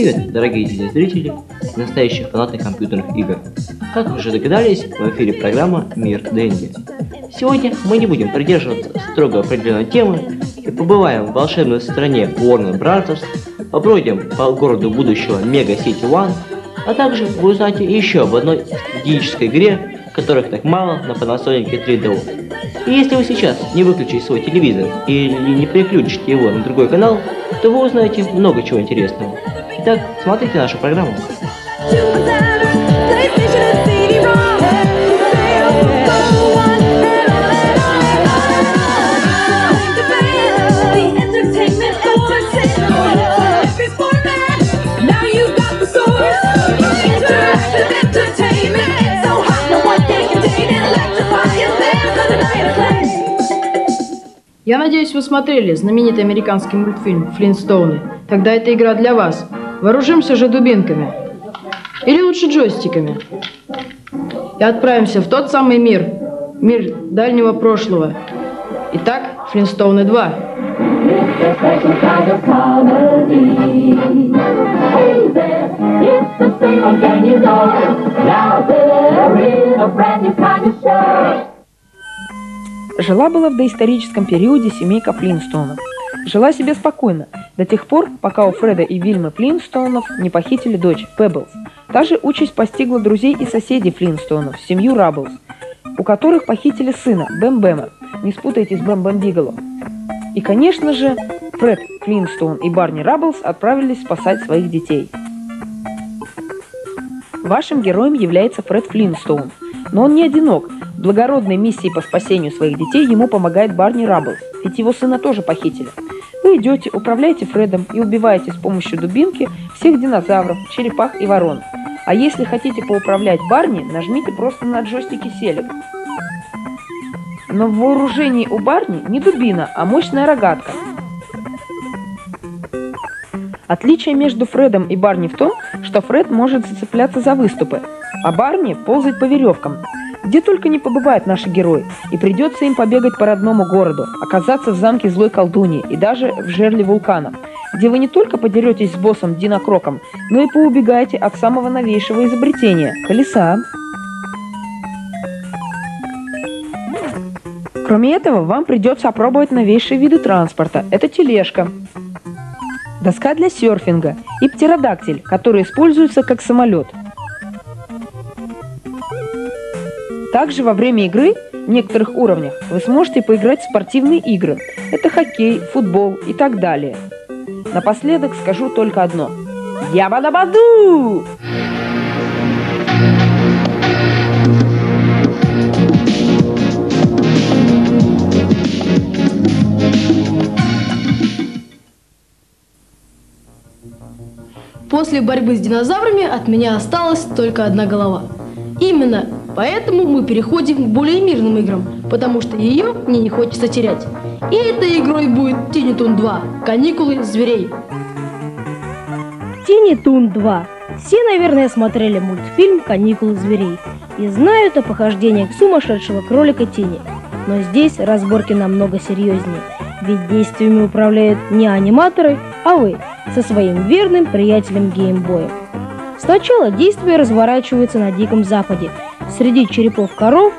Привет, дорогие телезрители, настоящие фанаты компьютерных игр. Как вы уже догадались, в эфире программа Мир Дэнди. Сегодня мы не будем придерживаться строго определенной темы и побываем в волшебной стране Warner Bros., побродим по городу будущего Mega City One, а также вы узнаете еще об одной стратегической игре, которых так мало на Panasonic 3DO. И если вы сейчас не выключите свой телевизор или не переключите его на другой канал, то вы узнаете много чего интересного. Итак, смотрите нашу программу. Я надеюсь, вы смотрели знаменитый американский мультфильм «Флинстоуны». Тогда эта игра для вас. Вооружимся же дубинками. Или лучше джойстиками. И отправимся в тот самый мир. Мир дальнего прошлого. Итак, Флинстоуны 2. Жила-была в доисторическом периоде семейка Флинстоунов. Жила себе спокойно, до тех пор, пока у Фреда и Вильмы Флинстоунов не похитили дочь, Пеблс. Та же участь постигла друзей и соседей Флинстоунов, семью Рабблс, у которых похитили сына, Бэм Бэма. Не спутайте с Бэм Бэм Биглом. И, конечно же, Фред Флинстоун и Барни Рабблс отправились спасать своих детей. Вашим героем является Фред Флинстоун. Но он не одинок. В благородной миссии по спасению своих детей ему помогает Барни Рабблс, ведь его сына тоже похитили. Вы идете, управляете Фредом и убиваете с помощью дубинки всех динозавров, черепах и ворон. А если хотите поуправлять Барни, нажмите просто на джойстике селек. Но в вооружении у Барни не дубина, а мощная рогатка. Отличие между Фредом и Барни в том, что Фред может зацепляться за выступы, а Барни ползает по веревкам. Где только не побывают наши герои, и придется им побегать по родному городу, оказаться в замке злой колдуньи и даже в жерле вулкана, где вы не только подеретесь с боссом Динокроком, но и поубегаете от самого новейшего изобретения – колеса. Кроме этого, вам придется опробовать новейшие виды транспорта. Это тележка, доска для серфинга и птеродактиль, который используется как самолет – Также во время игры в некоторых уровнях вы сможете поиграть в спортивные игры. Это хоккей, футбол и так далее. Напоследок скажу только одно. Ябадабаду! После борьбы с динозаврами от меня осталась только одна голова. Именно Поэтому мы переходим к более мирным играм, потому что ее мне не хочется терять. И этой игрой будет Тинитун 2 «Каникулы зверей». Тинитун 2. Все, наверное, смотрели мультфильм «Каникулы зверей» и знают о похождениях сумасшедшего кролика Тини. Но здесь разборки намного серьезнее, ведь действиями управляют не аниматоры, а вы со своим верным приятелем Геймбоем. Сначала действие разворачивается на Диком Западе, среди черепов коров,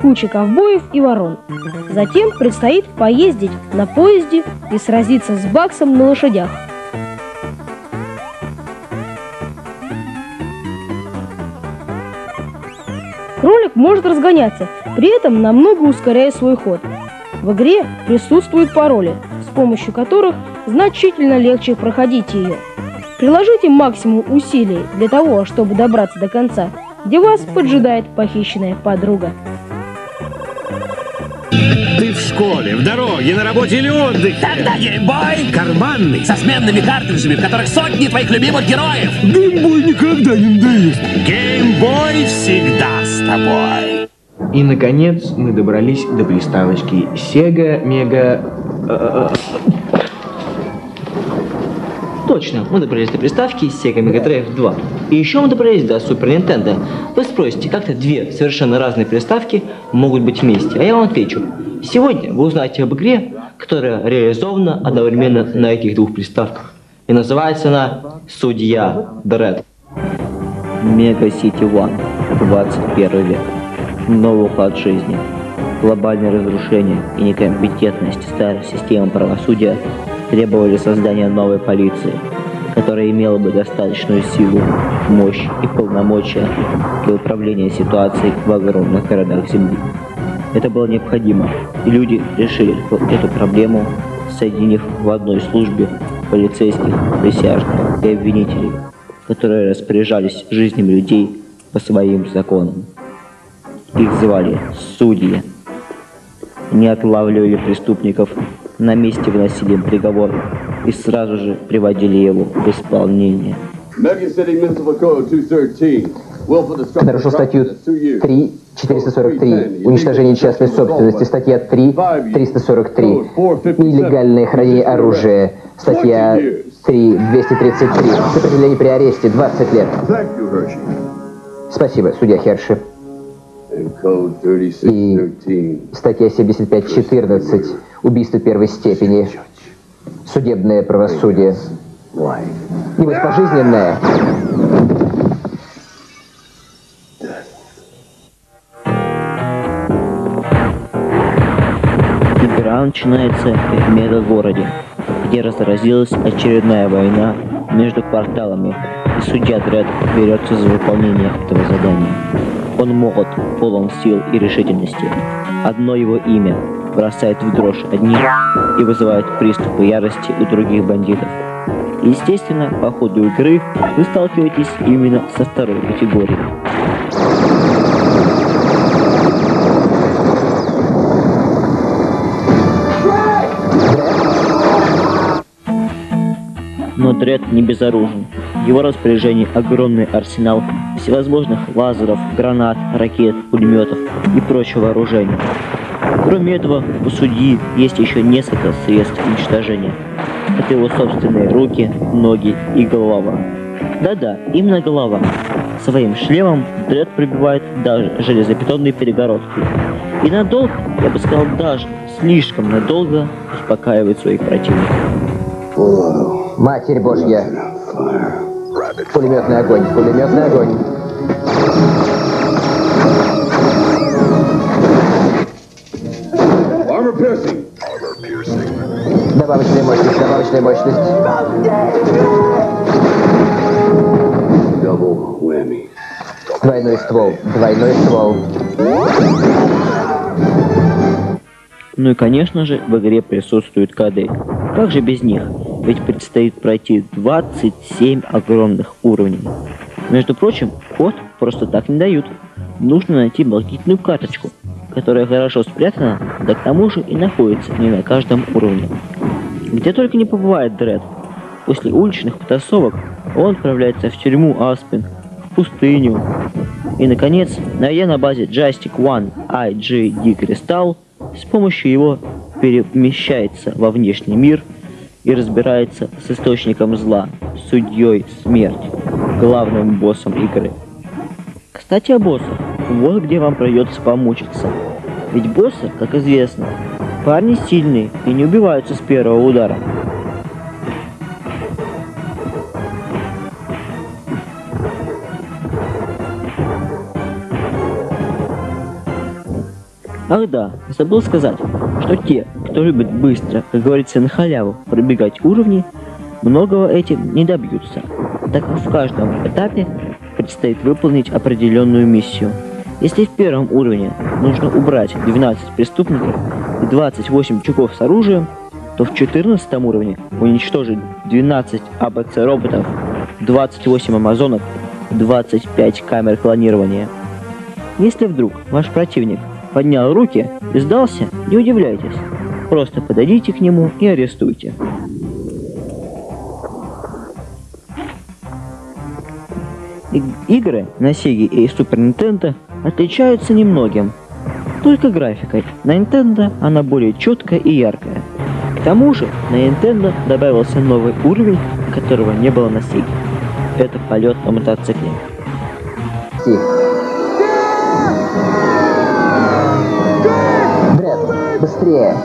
кучи ковбоев и ворон. Затем предстоит поездить на поезде и сразиться с Баксом на лошадях. Кролик может разгоняться, при этом намного ускоряя свой ход. В игре присутствуют пароли, с помощью которых значительно легче проходить ее. Приложите максимум усилий для того, чтобы добраться до конца, где вас поджидает похищенная подруга. Ты в школе, в дороге, на работе или отдыхе. Тогда геймбой Карманный. со сменными картриджами, в которых сотни твоих любимых героев. Геймбой никогда не надоест. Геймбой всегда с тобой. И, наконец, мы добрались до приставочки Sega Mega... Точно, мы добрались до приставки Sega Mega Drive 2. И еще мы добрались до Super Nintendo. Вы спросите, как-то две совершенно разные приставки могут быть вместе? А я вам отвечу. Сегодня вы узнаете об игре, которая реализована одновременно на этих двух приставках. И называется она «Судья Дред». Мега Сити Ван. 21 век. Новый уклад жизни. Глобальное разрушение и некомпетентность старой системы правосудия требовали создания новой полиции, которая имела бы достаточную силу, мощь и полномочия для управления ситуацией в огромных городах Земли. Это было необходимо, и люди решили эту проблему, соединив в одной службе полицейских, присяжных и обвинителей, которые распоряжались жизнями людей по своим законам. Их звали судьи. Они отлавливали преступников, на месте выносили приговор и сразу же приводили его в исполнение. Нарушу статью 3, 443. Уничтожение частной собственности. Статья 3, 343. Нелегальное хранение оружия. Статья 3, 233. Сопротивление при аресте. 20 лет. Спасибо, судья Херши. И статья 75.14. Убийство первой степени. Судебное правосудие. Небось, пожизненное. Игра начинается в мегагороде, где разразилась очередная война между кварталами, и судья Дред берется за выполнение этого задания. Он молод, полон сил и решительности. Одно его имя бросает в дрожь одних и вызывает приступы ярости у других бандитов. Естественно, по ходу игры вы сталкиваетесь именно со второй категорией. Но Дред не безоружен. В его распоряжении огромный арсенал всевозможных лазеров, гранат, ракет, пулеметов и прочего вооружения. Кроме этого, у судьи есть еще несколько средств уничтожения. Это его собственные руки, ноги и голова. Да-да, именно голова. Своим шлемом Дред пробивает даже железобетонные перегородки. И надолго, я бы сказал даже слишком надолго, успокаивает своих противников. Матерь Божья. Пулеметный огонь, пулеметный огонь. Добавочная мощность, добавочная мощность. Двойной ствол, двойной ствол. Ну и конечно же в игре присутствуют коды. Как же без них? Ведь предстоит пройти 27 огромных уровней. Между прочим, код просто так не дают. Нужно найти блокитную карточку, которая хорошо спрятана, да к тому же и находится не на каждом уровне. Где только не побывает Дред. После уличных потасовок он отправляется в тюрьму Аспен, в пустыню. И, наконец, найдя на базе Joystick One IGD кристалл, с помощью его перемещается во внешний мир и разбирается с источником зла, судьей смерть, главным боссом игры. Кстати о боссах. Вот где вам придется помучиться. Ведь боссы, как известно, парни сильные и не убиваются с первого удара. Ах да, забыл сказать, что те, кто любит быстро, как говорится, на халяву пробегать уровни, многого этим не добьются, так как в каждом этапе предстоит выполнить определенную миссию. Если в первом уровне нужно убрать 12 преступников и 28 чуков с оружием, то в 14 уровне уничтожить 12 АБЦ роботов, 28 амазонок, 25 камер клонирования. Если вдруг ваш противник поднял руки и сдался, не удивляйтесь. Просто подойдите к нему и арестуйте. Игры на Sega и Super Nintendo отличаются немногим. Только графикой. На Nintendo она более четкая и яркая. К тому же на Nintendo добавился новый уровень, которого не было на Sega. Это полет на мотоцикле. Дред, быстрее.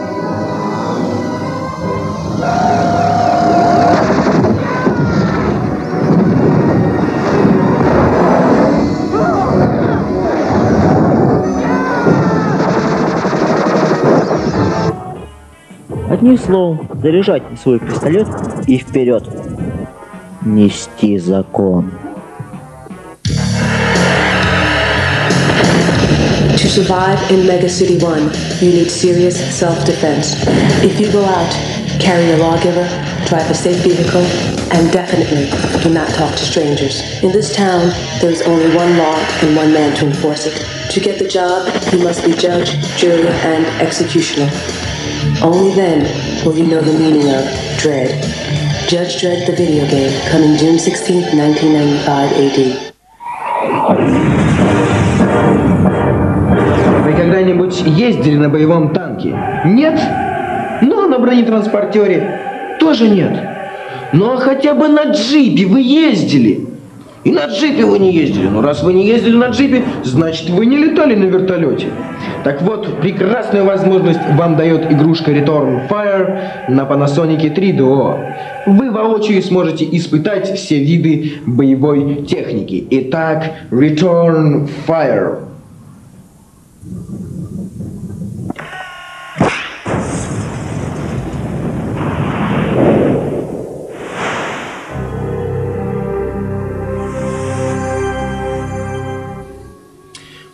Одним словом, заряжать свой пистолет и вперед. Нести закон. To survive in Mega City 1, you need serious self-defense. If you go out, carry a lawgiver, drive a safe vehicle, and definitely do not talk to strangers. In this town, there is only one law and one man to enforce it. To get the job, you must be judge, jury, and executioner. Only then will you know the meaning of dread. Judge Dredd the video game, coming June 16, 1995 AD. Вы когда-нибудь ездили на боевом танке? Нет? Ну, а на бронетранспортере тоже нет. Ну, а хотя бы на джипе вы ездили? И на джипе вы не ездили. Ну, раз вы не ездили на джипе, значит, вы не летали на вертолете. Так вот, прекрасную возможность вам дает игрушка Return Fire на Panasonic 3DO. Вы воочию сможете испытать все виды боевой техники. Итак, Return Fire.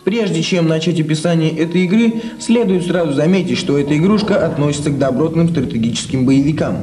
Прежде чем начать описание этой игры, следует сразу заметить, что эта игрушка относится к добротным стратегическим боевикам.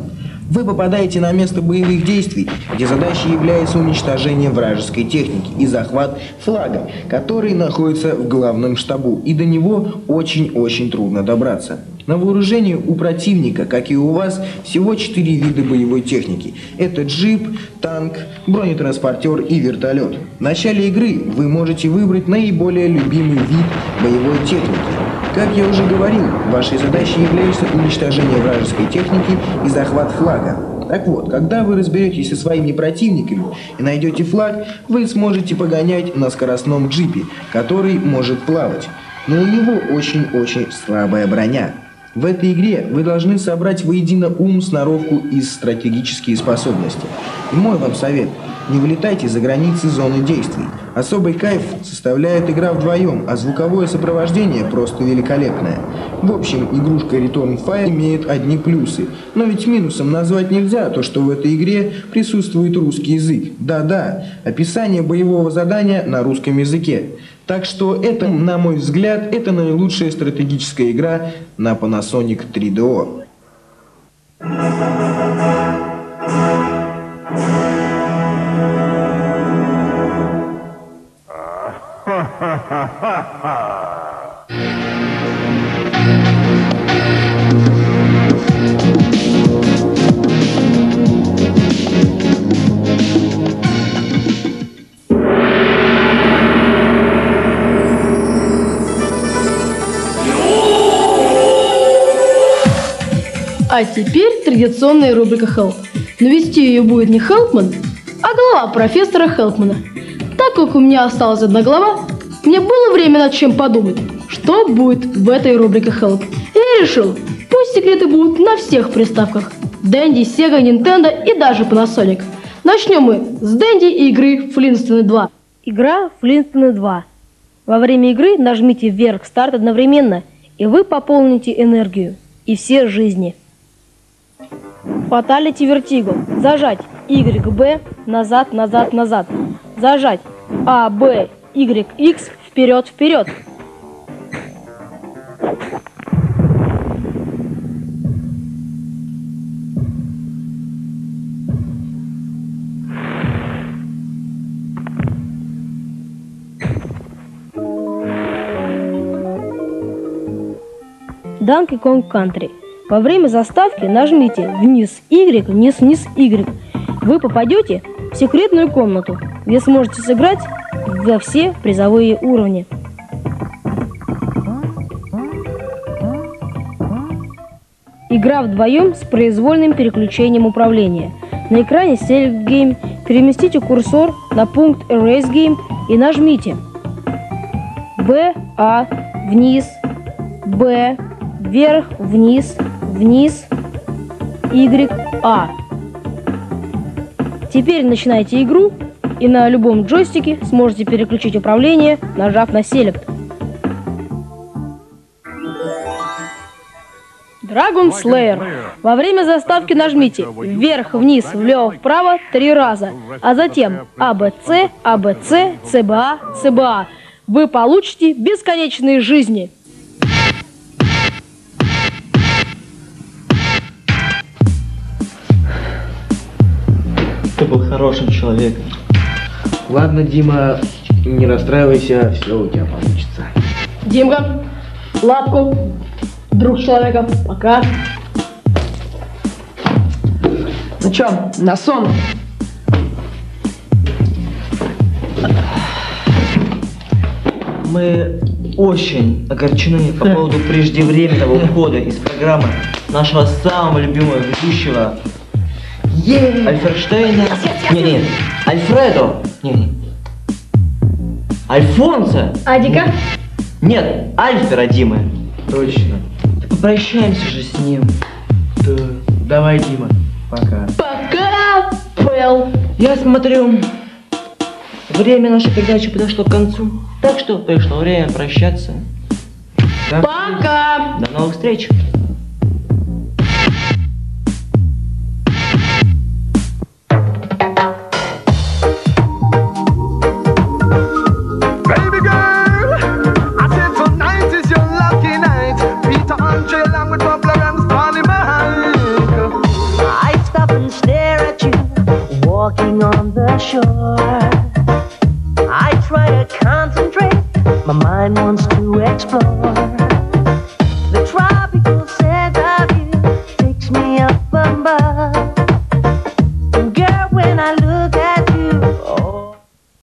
Вы попадаете на место боевых действий, где задачей является уничтожение вражеской техники и захват флага, который находится в главном штабу, и до него очень-очень трудно добраться. На вооружении у противника, как и у вас, всего четыре вида боевой техники. Это джип, танк, бронетранспортер и вертолет. В начале игры вы можете выбрать наиболее любимый вид боевой техники. Как я уже говорил, вашей задачей является уничтожение вражеской техники и захват флага. Так вот, когда вы разберетесь со своими противниками и найдете флаг, вы сможете погонять на скоростном джипе, который может плавать. Но у него очень-очень слабая броня. В этой игре вы должны собрать воедино ум, сноровку и стратегические способности. И мой вам совет – не вылетайте за границы зоны действий. Особый кайф составляет игра вдвоем, а звуковое сопровождение просто великолепное. В общем, игрушка Return Fire имеет одни плюсы. Но ведь минусом назвать нельзя то, что в этой игре присутствует русский язык. Да-да, описание боевого задания на русском языке. Так что это, на мой взгляд, это наилучшая стратегическая игра на Panasonic 3DO. А теперь традиционная рубрика «Хелп». Но вести ее будет не Хелпман, а голова профессора Хелпмана. Так как у меня осталась одна голова, мне было время над чем подумать, что будет в этой рубрике «Хелп». И я решил, пусть секреты будут на всех приставках. Дэнди, Sega, Nintendo и даже Panasonic. Начнем мы с Дэнди и игры Флинстоны 2. Игра Флинстоны 2. Во время игры нажмите вверх старт одновременно, и вы пополните энергию и все жизни. Фаталити Вертиго. Зажать Y, B, назад, назад, назад. Зажать А, Б, Y, X, вперед, вперед. Donkey Kong Country. Во время заставки нажмите вниз Y, вниз, вниз Y. Вы попадете в секретную комнату, где сможете сыграть во все призовые уровни. Игра вдвоем с произвольным переключением управления. На экране Select Game переместите курсор на пункт Erase Game и нажмите B, A, вниз, B, вверх, вниз, вниз, Y, A. Теперь начинайте игру и на любом джойстике сможете переключить управление, нажав на Select. Dragon Slayer. Во время заставки нажмите вверх, вниз, влево, вправо три раза, а затем АБЦ, АБЦ, ЦБА, ЦБА. Вы получите бесконечные жизни. Ты был хорошим человеком. Ладно, Дима, не расстраивайся, все у тебя получится. Димка, лапку, друг человека, пока. Ну чё, на сон? Мы очень огорчены по поводу преждевременного ухода из программы нашего самого любимого ведущего Альферштейна. Не, не, Альфредо. Не, не. Альфонсо. Адика? Нет, Альфера Димы. Точно. Попрощаемся же с ним. Да. Давай, Дима, пока. Пока, Пэл. Я смотрю, время нашей передачи подошло к концу. Так что пришло время прощаться. Пока. До новых встреч.